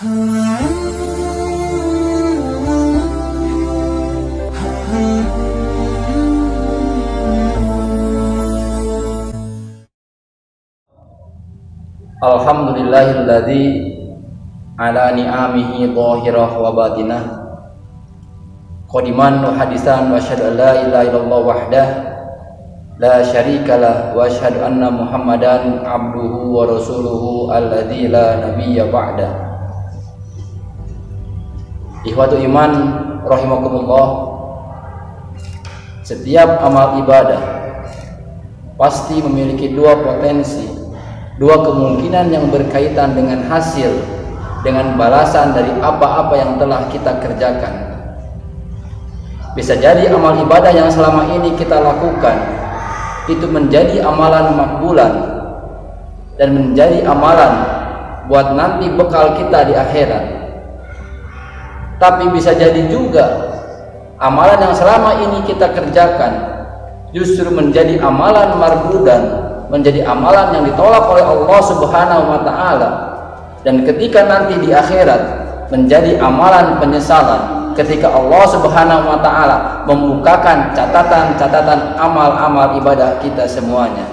Alhamdulillahilladzi ala ni'amihi zahirah wa batinah. Qadiman wa hadisan wa asyhadu an la ilaha illallah wahdah la syarikalah wa asyhadu anna muhammadan abduhu wa rasuluhu alladzi la nabiyya ba'da Ikhwatu iman rahimakumullah. Setiap amal ibadah pasti memiliki dua potensi dua kemungkinan yang berkaitan dengan hasil dengan balasan dari apa-apa yang telah kita kerjakan. Bisa jadi amal ibadah yang selama ini kita lakukan itu menjadi amalan makbulan dan menjadi amalan buat nanti bekal kita di akhirat tapi bisa jadi juga amalan yang selama ini kita kerjakan justru menjadi amalan marbudan menjadi amalan yang ditolak oleh Allah Subhanahu wa taala dan ketika nanti di akhirat menjadi amalan penyesalan ketika Allah Subhanahu wa taala membukakan catatan-catatan amal-amal ibadah kita semuanya.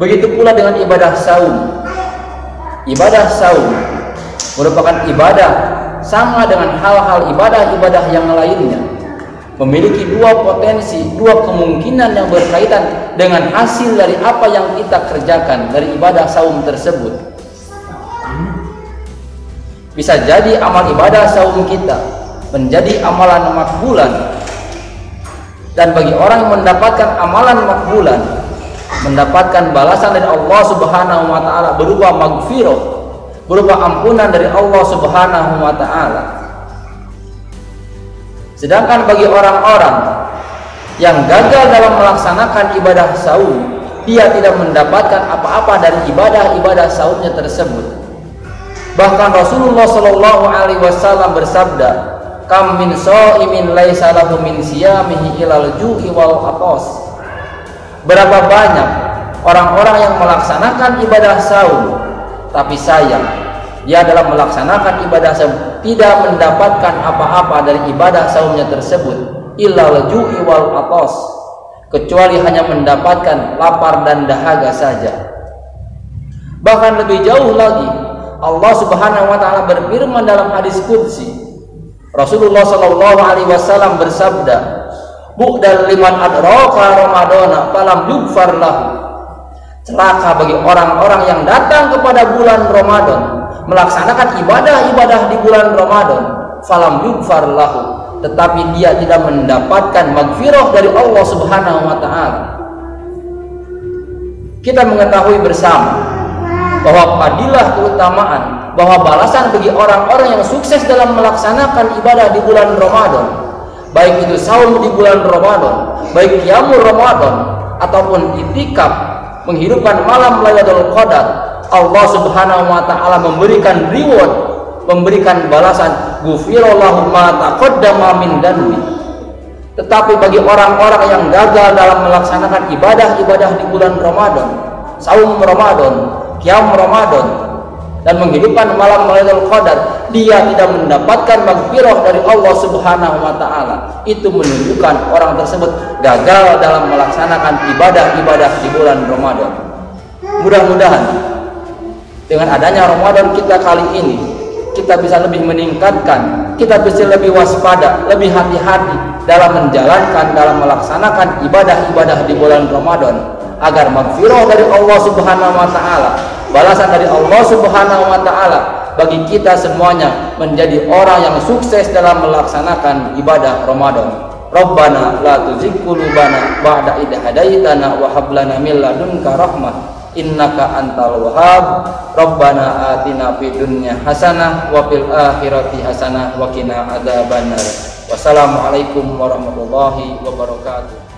Begitu pula dengan ibadah saum. Ibadah saum merupakan ibadah sama dengan hal-hal ibadah-ibadah yang lainnya. Memiliki dua potensi, dua kemungkinan yang berkaitan dengan hasil dari apa yang kita kerjakan dari ibadah saum tersebut. Bisa jadi amal ibadah saum kita menjadi amalan makbulan. Dan bagi orang yang mendapatkan amalan makbulan, mendapatkan balasan dari Allah Subhanahu wa taala berupa magfirah, berupa ampunan dari Allah Subhanahu wa taala. Sedangkan bagi orang-orang yang gagal dalam melaksanakan ibadah saum, dia tidak mendapatkan apa-apa dari ibadah-ibadah saumnya tersebut Bahkan Rasulullah Shallallahu Alaihi Wasallam bersabda, "Kam min imin laisa lahu min siyamihi ilal ju'i wal atos." Berapa banyak orang-orang yang melaksanakan ibadah saum, tapi sayang dia dalam melaksanakan ibadah saum tidak mendapatkan apa-apa dari ibadah saumnya tersebut, ilal ju'i wal atos, kecuali hanya mendapatkan lapar dan dahaga saja. Bahkan lebih jauh lagi, Allah Subhanahu wa taala berfirman dalam hadis qudsi Rasulullah sallallahu alaihi wasallam bersabda Bu'dal liman adraka Ramadana falam yughfar lahu Celaka bagi orang-orang yang datang kepada bulan Ramadan melaksanakan ibadah-ibadah di bulan Ramadan falam yughfar lahu. Tetapi dia tidak mendapatkan magfirah dari Allah Subhanahu wa taala. Kita mengetahui bersama bahwa fadilah keutamaan bahwa balasan bagi orang-orang yang sukses dalam melaksanakan ibadah di bulan Ramadan baik itu saum di bulan Ramadan baik qiyamul Ramadan ataupun itikaf menghidupkan malam Lailatul Qadar Allah Subhanahu wa taala memberikan reward memberikan balasan. Ghufirallahu ma taqaddama min danbi tetapi bagi orang-orang yang gagal dalam melaksanakan ibadah-ibadah di bulan Ramadan saum Ramadan Qiyam Ramadan dan menghidupkan malam Lailatul Qadar dia tidak mendapatkan magfirah dari Allah Subhanahu wa taala. Itu menunjukkan orang tersebut gagal dalam melaksanakan ibadah-ibadah di bulan Ramadan. Mudah-mudahan dengan adanya Ramadan kita kali ini kita bisa lebih meningkatkan kita bisa lebih waspada lebih hati-hati dalam menjalankan dalam melaksanakan ibadah-ibadah di bulan Ramadan agar magfirah dari Allah Subhanahu wa taala, balasan dari Allah Subhanahu wa taala bagi kita semuanya menjadi orang yang sukses dalam melaksanakan ibadah Ramadan. Rabbana la tuzigh qulubana ba'da idh hadaitana wa hab lana min ladunka rahmah innaka antal wahhab. Rabbana atina fid dunya hasanah wa fil akhirati hasanah wa qina adzabannar. Wassalamualaikum warahmatullahi wabarakatuh